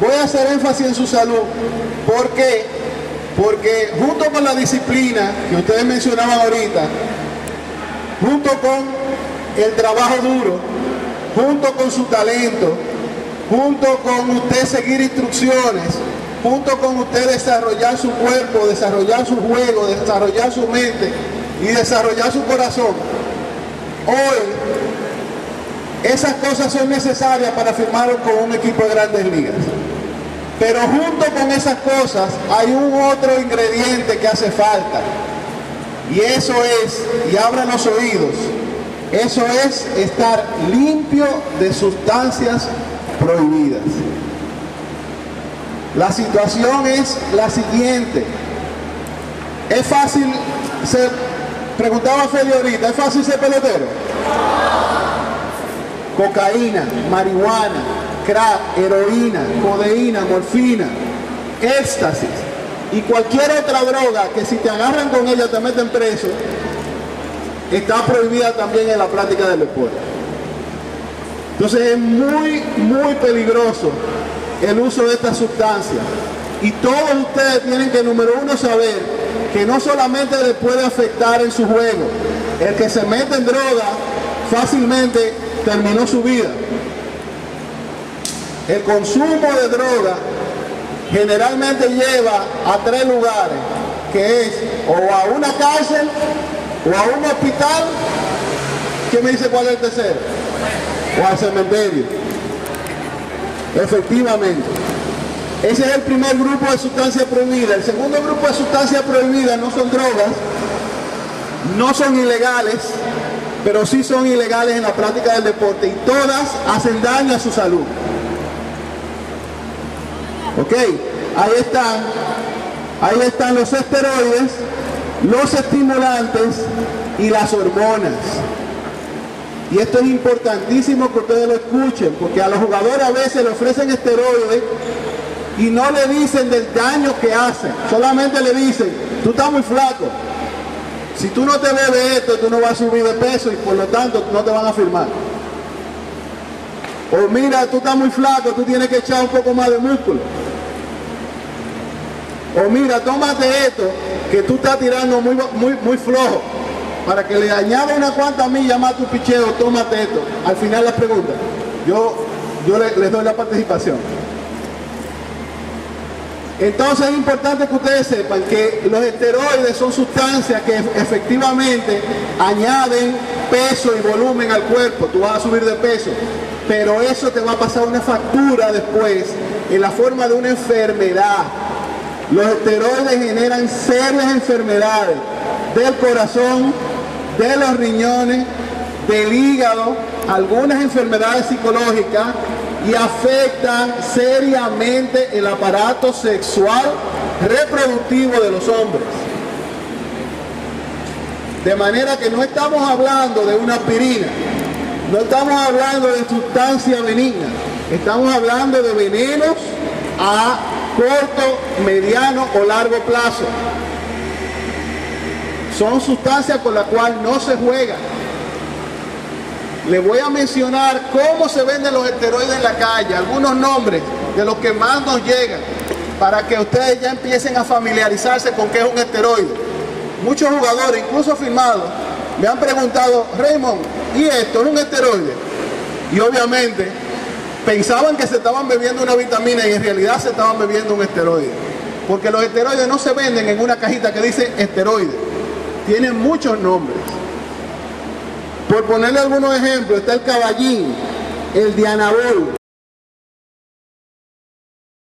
Voy a hacer énfasis en su salud. ¿Por qué? Porque junto con la disciplina que ustedes mencionaban ahorita, junto con el trabajo duro, junto con su talento, junto con usted seguir instrucciones, junto con usted desarrollar su cuerpo, desarrollar su juego, desarrollar su mente y desarrollar su corazón. Hoy, esas cosas son necesarias para firmar con un equipo de grandes ligas. Pero junto con esas cosas hay un otro ingrediente que hace falta. Y eso es, y abran los oídos, eso es estar limpio de sustancias prohibidas. La situación es la siguiente. Es fácil, se preguntaba Feli ahorita, ¿es fácil ser pelotero? Cocaína, marihuana, crack, heroína, codeína, morfina, éxtasis y cualquier otra droga que si te agarran con ella te meten preso, está prohibida también en la práctica del deporte. Entonces es muy, muy peligroso el uso de esta sustancia. Y todos ustedes tienen que, número uno, saber que no solamente le puede afectar en su juego. El que se mete en droga fácilmente terminó su vida. El consumo de droga generalmente lleva a tres lugares, que es o a una cárcel, o a un hospital, ¿quién me dice cuál es el tercero? O al cementerio. Efectivamente. Ese es el primer grupo de sustancias prohibidas. El segundo grupo de sustancias prohibidas no son drogas, no son ilegales, pero sí son ilegales en la práctica del deporte y todas hacen daño a su salud. Ok, ahí están, ahí están los esteroides, los estimulantes y las hormonas. Y esto es importantísimo que ustedes lo escuchen, porque a los jugadores a veces le ofrecen esteroides y no le dicen del daño que hacen, solamente le dicen, tú estás muy flaco, si tú no te bebes esto, tú no vas a subir de peso y por lo tanto no te van a firmar. O mira, tú estás muy flaco, tú tienes que echar un poco más de músculo. O mira, tómate esto, que tú estás tirando muy, muy, muy flojo. Para que le añada una cuanta milla más a tu picheo, tómate esto. Al final la pregunta. Yo, yo les doy la participación. Entonces es importante que ustedes sepan que los esteroides son sustancias que efectivamente añaden peso y volumen al cuerpo. Tú vas a subir de peso, pero eso te va a pasar una factura después en la forma de una enfermedad. Los esteroides generan serias enfermedades del corazón, de los riñones, del hígado, algunas enfermedades psicológicas y afectan seriamente el aparato sexual reproductivo de los hombres. De manera que no estamos hablando de una aspirina, no estamos hablando de sustancia benigna, estamos hablando de venenos a corto, mediano o largo plazo. Son sustancias con las cuales no se juega. Le voy a mencionar cómo se venden los esteroides en la calle, algunos nombres de los que más nos llegan, para que ustedes ya empiecen a familiarizarse con qué es un esteroide. Muchos jugadores, incluso firmados, me han preguntado, Raymond, ¿y esto es un esteroide? Y obviamente pensaban que se estaban bebiendo una vitamina y en realidad se estaban bebiendo un esteroide. Porque los esteroides no se venden en una cajita que dice esteroide. Tienen muchos nombres. Por ponerle algunos ejemplos, está el caballín, el dianabol,